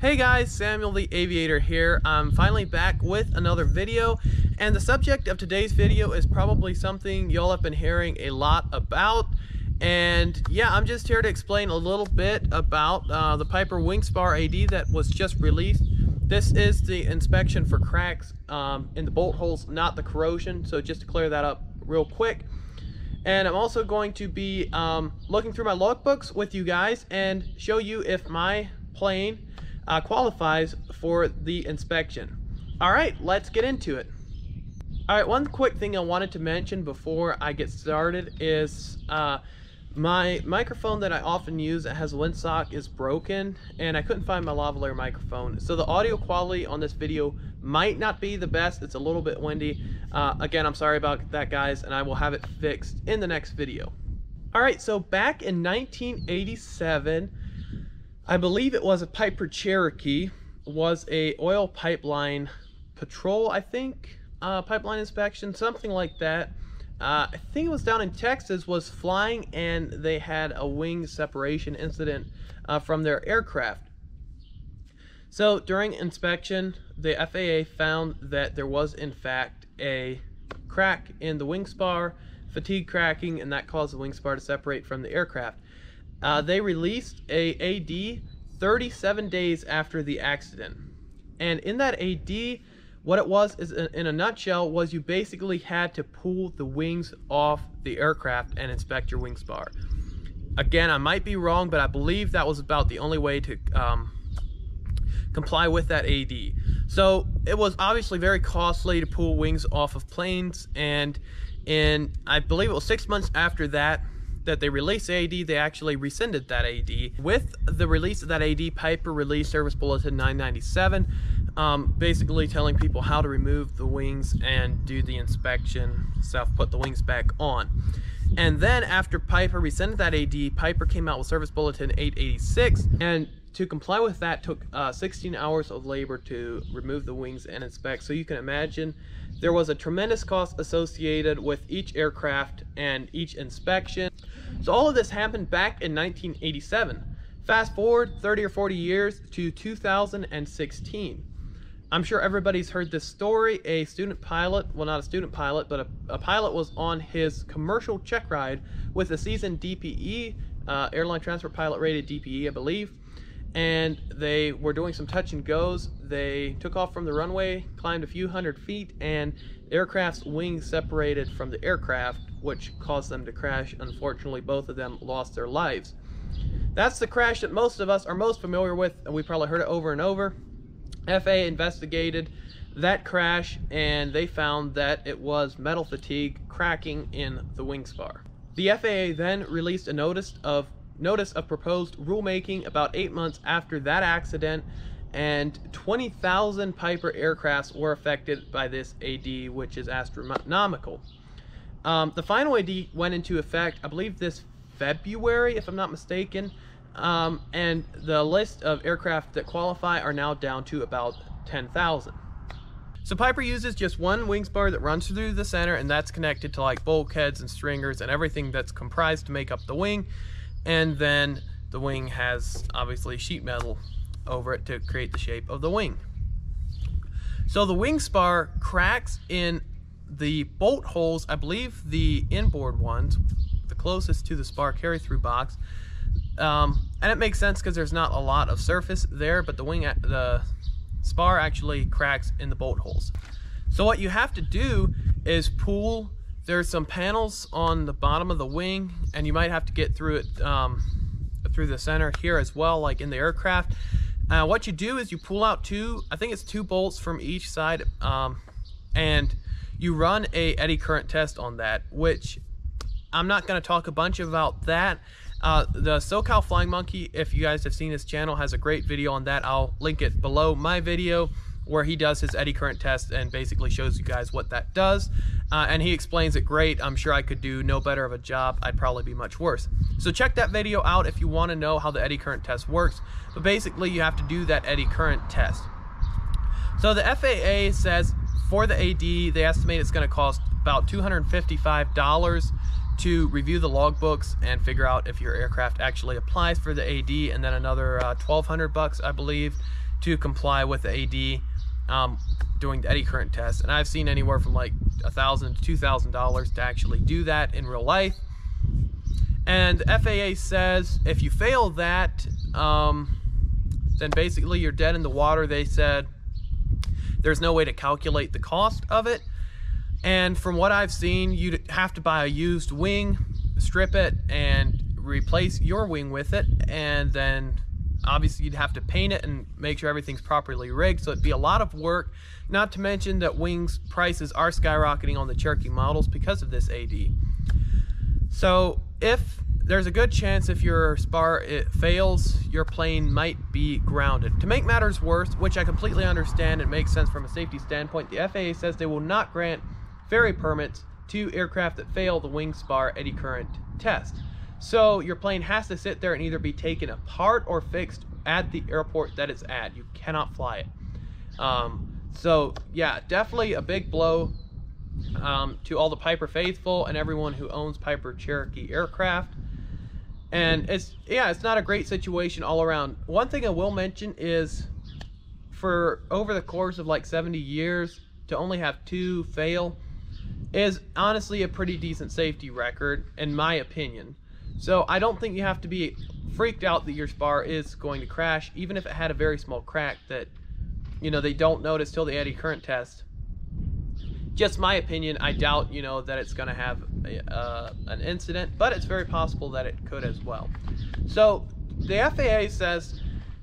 Hey guys, Samuel the Aviator here. I'm finally back with another video and the subject of today's video is probably something y'all have been hearing a lot about and yeah, I'm just here to explain a little bit about uh, the Piper Wingspar AD that was just released. This is the inspection for cracks um, in the bolt holes, not the corrosion, so just to clear that up real quick. And I'm also going to be um, looking through my logbooks with you guys and show you if my plane uh, qualifies for the inspection. All right, let's get into it. All right, one quick thing I wanted to mention before I get started is uh, my microphone that I often use that has windsock is broken and I couldn't find my lavalier microphone. So the audio quality on this video might not be the best. It's a little bit windy. Uh, again, I'm sorry about that guys and I will have it fixed in the next video. All right, so back in 1987, I believe it was a Piper Cherokee, was a oil pipeline patrol, I think, uh, pipeline inspection, something like that. Uh, I think it was down in Texas, was flying and they had a wing separation incident uh, from their aircraft. So during inspection, the FAA found that there was in fact a crack in the wing spar, fatigue cracking, and that caused the wing spar to separate from the aircraft. Uh, they released a AD 37 days after the accident. And in that AD, what it was is in a nutshell was you basically had to pull the wings off the aircraft and inspect your wing spar. Again, I might be wrong, but I believe that was about the only way to um, comply with that AD. So it was obviously very costly to pull wings off of planes and in I believe it was six months after that that they released AD, they actually rescinded that AD. With the release of that AD, Piper released Service Bulletin 997, um, basically telling people how to remove the wings and do the inspection stuff, put the wings back on. And then after Piper rescinded that AD, Piper came out with Service Bulletin 886, and to comply with that took uh, 16 hours of labor to remove the wings and inspect. So you can imagine there was a tremendous cost associated with each aircraft and each inspection. So all of this happened back in 1987. Fast forward 30 or 40 years to 2016. I'm sure everybody's heard this story. A student pilot, well not a student pilot, but a, a pilot was on his commercial check ride with a seasoned DPE, uh, airline transport pilot rated DPE I believe, and they were doing some touch and goes. They took off from the runway, climbed a few hundred feet, and the aircraft's wings separated from the aircraft, which caused them to crash. Unfortunately, both of them lost their lives. That's the crash that most of us are most familiar with, and we probably heard it over and over. FAA investigated that crash, and they found that it was metal fatigue cracking in the wing spar. The FAA then released a notice of notice of proposed rulemaking about eight months after that accident and 20,000 Piper aircrafts were affected by this AD, which is astronomical. Um, the final AD went into effect, I believe this February, if I'm not mistaken, um, and the list of aircraft that qualify are now down to about 10,000. So Piper uses just one wing spar that runs through the center and that's connected to like bulkheads and stringers and everything that's comprised to make up the wing and then the wing has obviously sheet metal over it to create the shape of the wing. So the wing spar cracks in the bolt holes, I believe the inboard ones, the closest to the spar carry through box. Um, and it makes sense because there's not a lot of surface there, but the wing, the spar actually cracks in the bolt holes. So what you have to do is pull there's some panels on the bottom of the wing and you might have to get through it um, through the center here as well, like in the aircraft. Uh, what you do is you pull out two, I think it's two bolts from each side, um, and you run a eddy current test on that, which I'm not going to talk a bunch about that. Uh, the SoCal Flying Monkey, if you guys have seen his channel, has a great video on that. I'll link it below my video where he does his eddy current test and basically shows you guys what that does. Uh, and he explains it great. I'm sure I could do no better of a job. I'd probably be much worse. So check that video out if you want to know how the eddy current test works. But basically, you have to do that eddy current test. So the FAA says for the AD, they estimate it's going to cost about $255 to review the logbooks and figure out if your aircraft actually applies for the AD, and then another uh, 1200 bucks, I believe, to comply with the AD um, doing the eddy current test. And I've seen anywhere from like a thousand to two thousand dollars to actually do that in real life. And FAA says if you fail that, um, then basically you're dead in the water. They said there's no way to calculate the cost of it. And from what I've seen, you'd have to buy a used wing, strip it, and replace your wing with it. And then obviously you'd have to paint it and make sure everything's properly rigged. So it'd be a lot of work. Not to mention that wings prices are skyrocketing on the Cherokee models because of this AD. So if there's a good chance if your spar it fails, your plane might be grounded. To make matters worse, which I completely understand and makes sense from a safety standpoint, the FAA says they will not grant ferry permits to aircraft that fail the wing spar eddy current test. So your plane has to sit there and either be taken apart or fixed at the airport that it's at. You cannot fly it. Um, so yeah, definitely a big blow um, to all the Piper faithful and everyone who owns Piper Cherokee aircraft and it's yeah it's not a great situation all around one thing i will mention is for over the course of like 70 years to only have two fail is honestly a pretty decent safety record in my opinion so i don't think you have to be freaked out that your spar is going to crash even if it had a very small crack that you know they don't notice till the eddy current test just my opinion, I doubt, you know, that it's going to have a, uh, an incident, but it's very possible that it could as well. So the FAA says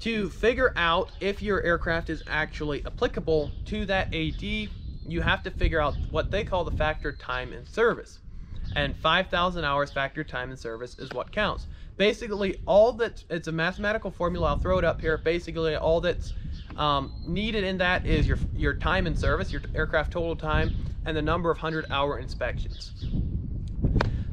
to figure out if your aircraft is actually applicable to that AD, you have to figure out what they call the factor time in service. And 5,000 hours factor time in service is what counts. Basically, all that, it's a mathematical formula, I'll throw it up here. Basically, all that's um, needed in that is your, your time in service, your aircraft total time, and the number of 100 hour inspections.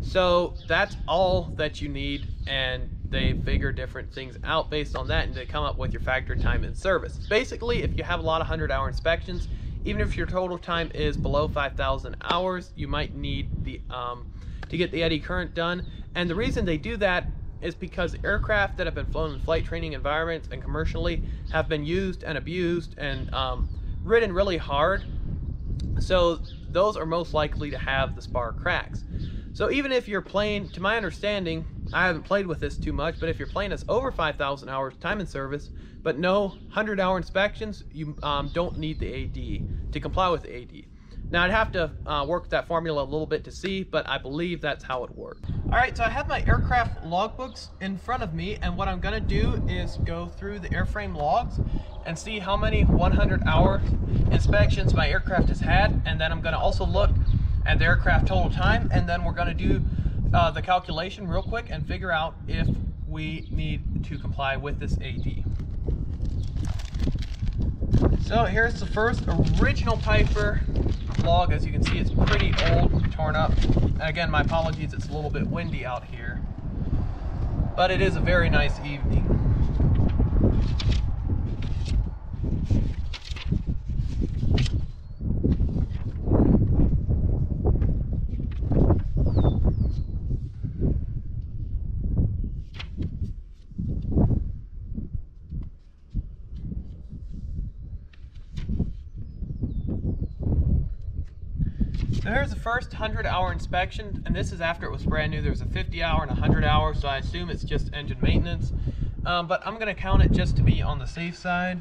So that's all that you need and they figure different things out based on that and they come up with your factor time in service. Basically, if you have a lot of 100 hour inspections, even if your total time is below 5,000 hours, you might need the um, to get the eddy current done. And the reason they do that is because aircraft that have been flown in flight training environments and commercially have been used and abused and um, ridden really hard. So those are most likely to have the spar cracks. So even if your plane, to my understanding, I haven't played with this too much, but if your plane has over 5,000 hours time in service, but no 100 hour inspections, you um, don't need the AD to comply with the AD. Now I'd have to uh, work that formula a little bit to see, but I believe that's how it works. All right, so I have my aircraft logbooks in front of me, and what I'm gonna do is go through the airframe logs and see how many 100 hour inspections my aircraft has had, and then I'm gonna also look at the aircraft total time, and then we're gonna do uh, the calculation real quick and figure out if we need to comply with this AD. So here's the first original Piper log. As you can see, it's pretty old, torn up. And again, my apologies, it's a little bit windy out here. But it is a very nice evening. So here's the first 100 hour inspection, and this is after it was brand new. There's a 50 hour and a 100 hour, so I assume it's just engine maintenance. Um, but I'm gonna count it just to be on the safe side.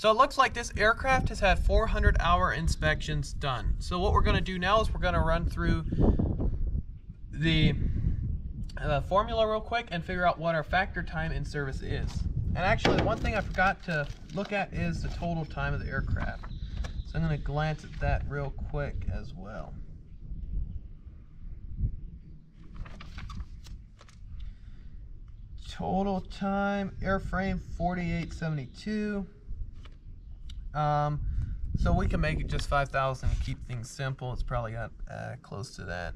So it looks like this aircraft has had 400 hour inspections done. So what we're gonna do now is we're gonna run through the uh, formula real quick and figure out what our factor time in service is. And actually one thing I forgot to look at is the total time of the aircraft. So I'm gonna glance at that real quick as well. Total time, airframe 4872. Um, so we can make it just 5,000 and keep things simple. It's probably got uh, close to that.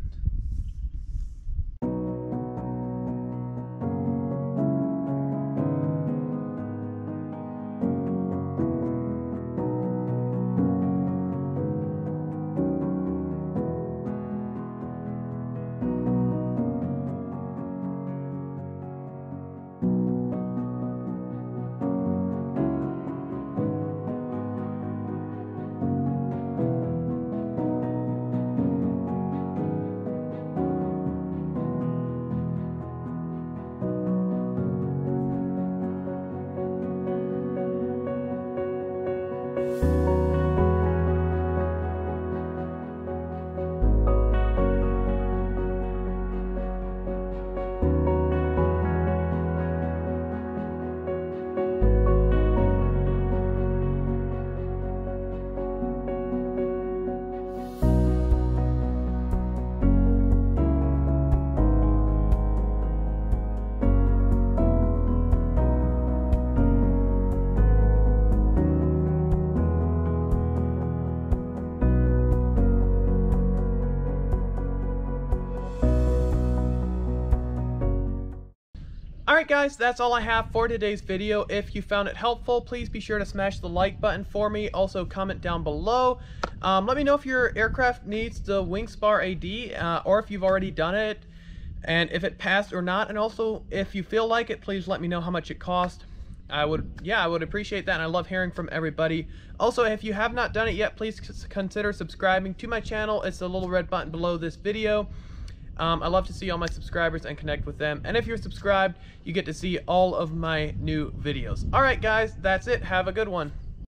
Alright guys, that's all I have for today's video. If you found it helpful, please be sure to smash the like button for me. Also comment down below. Um, let me know if your aircraft needs the Wingspar AD uh, or if you've already done it and if it passed or not. And also, if you feel like it, please let me know how much it cost. I would, yeah, I would appreciate that and I love hearing from everybody. Also, if you have not done it yet, please consider subscribing to my channel. It's the little red button below this video. Um, I love to see all my subscribers and connect with them. And if you're subscribed, you get to see all of my new videos. All right, guys, that's it. Have a good one.